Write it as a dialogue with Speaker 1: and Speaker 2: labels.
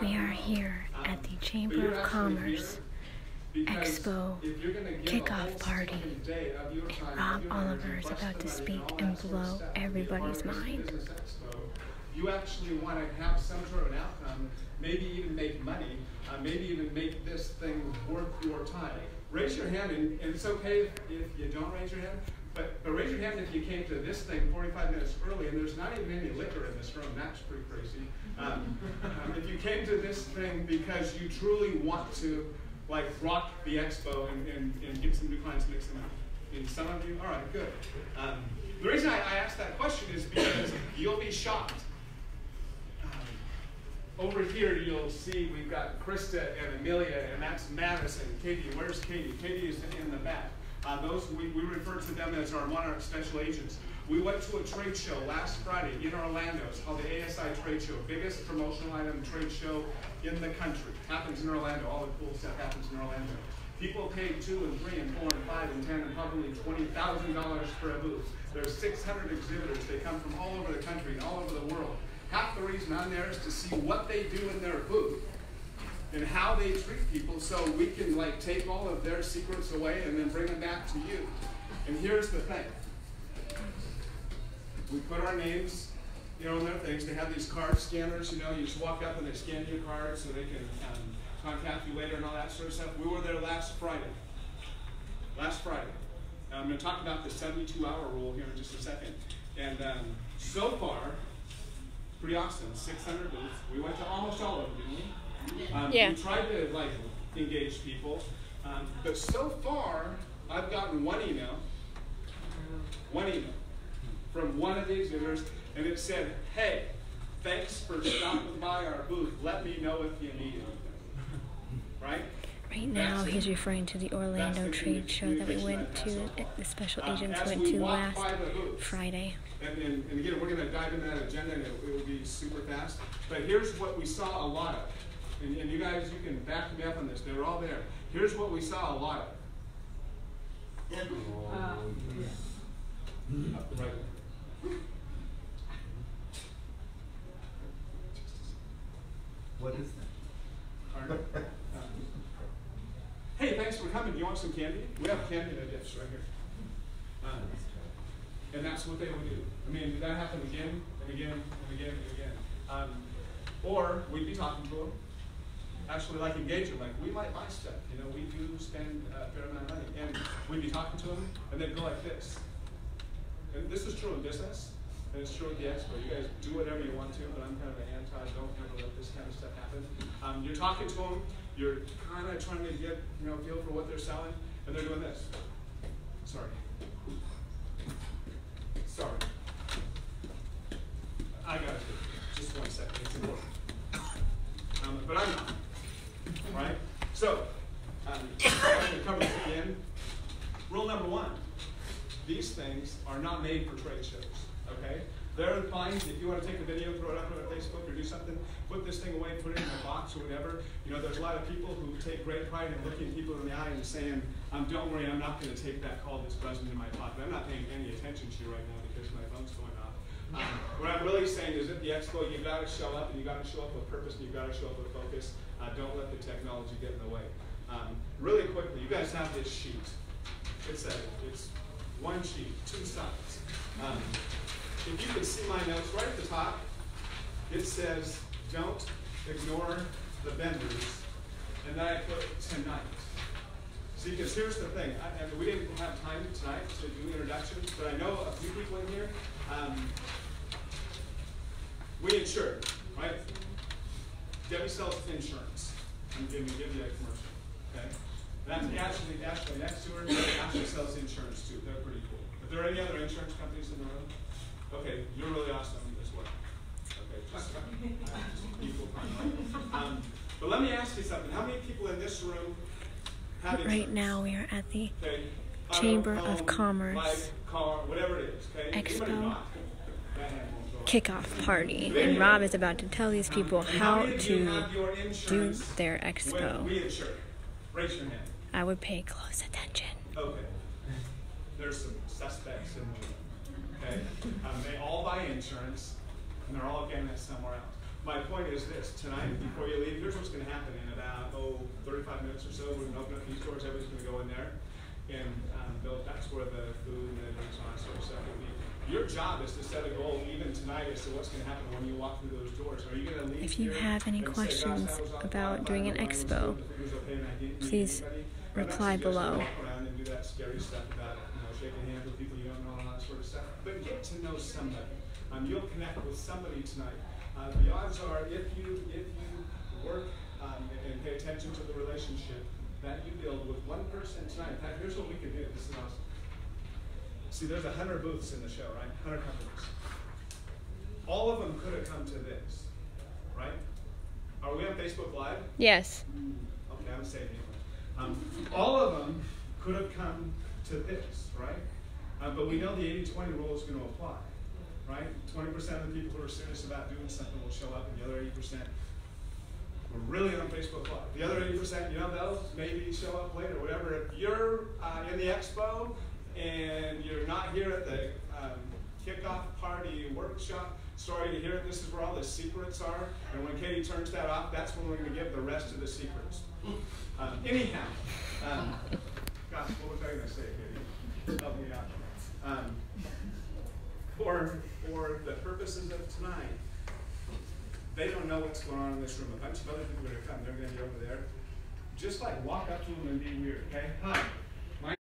Speaker 1: We are here at the Chamber of Commerce Expo kickoff party, and Rob Oliver is about to speak and blow everybody's mind.
Speaker 2: You actually want to have some sort of an outcome, maybe even make money, uh, maybe even make this thing worth your time. Raise your hand, and, and it's okay if, if you don't raise your hand, but, but raise your hand if you came to this thing 45 minutes early, and there's not even any liquor in this room. That's pretty crazy. Um, um, if you came to this thing because you truly want to, like, rock the expo and, and, and get some new clients, make some money. And some of you, all right, good. Um, the reason I, I asked that question is because you'll be shocked. Um, over here, you'll see we've got Krista and Amelia, and that's Madison. Katie, where's Katie? Katie is in the back. Uh, those we, we refer to them as our Monarch Special Agents. We went to a trade show last Friday in Orlando. It's called the ASI Trade Show, biggest promotional item trade show in the country. Happens in Orlando. All the cool stuff happens in Orlando. People paid two and three and four and five and ten and probably twenty thousand dollars for a booth. There's 600 exhibitors. They come from all over the country and all over the world. Half the reason I'm there is to see what they do in their booth and how they treat people so we can like take all of their secrets away and then bring them back to you. And here's the thing. We put our names, you know, on their things. They have these card scanners, you know, you just walk up and they scan your card so they can um, contact you later and all that sort of stuff. We were there last Friday. Last Friday. I'm going to talk about the 72 hour rule here in just a second. And um, so far, pretty awesome. 600 booths. We went to almost all of them, didn't we? Um,
Speaker 1: Yeah.
Speaker 2: We tried to like engage people, um, but so far I've gotten one email, one email from one of the exhibitors, and it said, "Hey, thanks for stopping by our booth. Let me know if you need anything." Right?
Speaker 1: Right now, he's referring to the Orlando trade show that we went to, the special
Speaker 2: Um,
Speaker 1: agents went
Speaker 2: we
Speaker 1: to last Friday.
Speaker 2: And, and, and again, we're going to dive into that agenda, and it, it will be super fast. But here's what we saw a lot of, and, and you guys, you can back me up on this. They were all there. Here's what we saw a lot of. Uh, right.
Speaker 3: What is that?
Speaker 2: Um, hey, thanks for coming. Do you want some candy? We have candy in a dish right here. Um, and that's what they would do. I mean, that happened again and again and again and again. Um, or we'd be talking to them, actually like engage them, like we might buy stuff. You know, we do spend a fair amount of money, and we'd be talking to them, and they'd go like this. And this is true in business, and it's true at the expo. You guys do whatever you want to, but I'm kind of an anti. Don't ever let this kind of stuff happen. Um, you're talking to them, you're kind of trying to get you know feel for what they're selling, and they're doing this. Sorry. Sorry. I got it. Just one second. It's important. Um, but I'm not. Right? So, um, I'm going to cover this again. Rule number one these things are not made for trade shows. Okay? They're fine. If you want to take a video, throw it up on Facebook or do something, put this thing away, put it in a box or whatever. You know, there's a lot of people who take great pride in looking people in the eye and saying, um, don't worry, I'm not going to take that call that's buzzing in my pocket. I'm not paying any attention to you right now because my phone's going off. Um, what I'm really saying is at the expo, you've got to show up and you've got to show up with purpose and you've got to show up with focus. Uh, don't let the technology get in the way. Um, really quickly, you guys have this sheet. It's a, it's one sheet, two sides. Um, if you can see my notes right at the top, it says, don't ignore the vendors. And then I put tonight. Because here's the thing. I, and we didn't have time tonight to do introductions, but I know a few people in here. Um, we insure, right? Debbie sells insurance. I'm giving give you a commercial, okay? That's Ashley, Ashley next to her. Ashley sells insurance too. They're pretty cool. Are there any other insurance companies in the room? Okay, you're really awesome as well. Okay, just, uh, just equal time. Um, but let me ask you something. How many people in this room have insurance?
Speaker 1: Right now, we are at the. Chamber of Commerce
Speaker 2: car, it is. Okay.
Speaker 1: Expo
Speaker 2: not? That hand won't go up.
Speaker 1: kickoff party, and Rob is about to tell these people how to do their expo.
Speaker 2: Raise your hand.
Speaker 1: I would pay close attention.
Speaker 2: Okay. There's some suspects in the room. Okay. Um, they all buy insurance, and they're all getting it somewhere else. My point is this, tonight, before you leave, here's what's gonna happen in about, oh, 35 minutes or so, we're gonna open up these doors, everybody's gonna go in there. And, um, they'll- that's where the food and the drinks and all that sort of stuff will be. Your job is to set a goal even tonight as to what's gonna happen when you walk through those doors. Are you gonna leave
Speaker 1: If you
Speaker 2: here
Speaker 1: have any
Speaker 2: and say, "Gosh, that
Speaker 1: questions
Speaker 2: was
Speaker 1: about
Speaker 2: I
Speaker 1: doing an
Speaker 2: thought mine was
Speaker 1: expo,
Speaker 2: good, the food okay, and I didn't meet
Speaker 1: please
Speaker 2: anybody?" I'm not
Speaker 1: reply
Speaker 2: suggesting
Speaker 1: below.
Speaker 2: Walk around and do that scary stuff about, you know, shaking hands with people you don't know and all that sort of stuff. But get to know somebody. Um, you'll connect with somebody tonight. Uh, the odds are, if you if you work um, and, and pay attention to the relationship that you build with one person tonight. In fact, here's what we could do. This is awesome. See, there's a hundred booths in the show, right? Hundred companies. All of them could have come to this, right? Are we on Facebook Live?
Speaker 1: Yes.
Speaker 2: Okay, I'm saving it. Um, all of them could have come to this, right? Uh, but we know the 80-20 rule is going to apply, right? 20% of the people who are serious about doing something will show up, and the other 80% were really on Facebook Live. The other 80%, you know, they'll maybe show up later, whatever. If you're uh, in the expo and you're not here at the um, kickoff party workshop, sorry to hear it. This is where all the secrets are. And when Katie turns that off, that's when we're going to give the rest of the secrets. Um, anyhow, um, gosh, what was I going to say, Katie? Help me out. Um, for, for the purposes of tonight, they don't know what's going on in this room. A bunch of other people are going to come. They're going to be over there. Just like walk up to them and be weird, okay? Hi.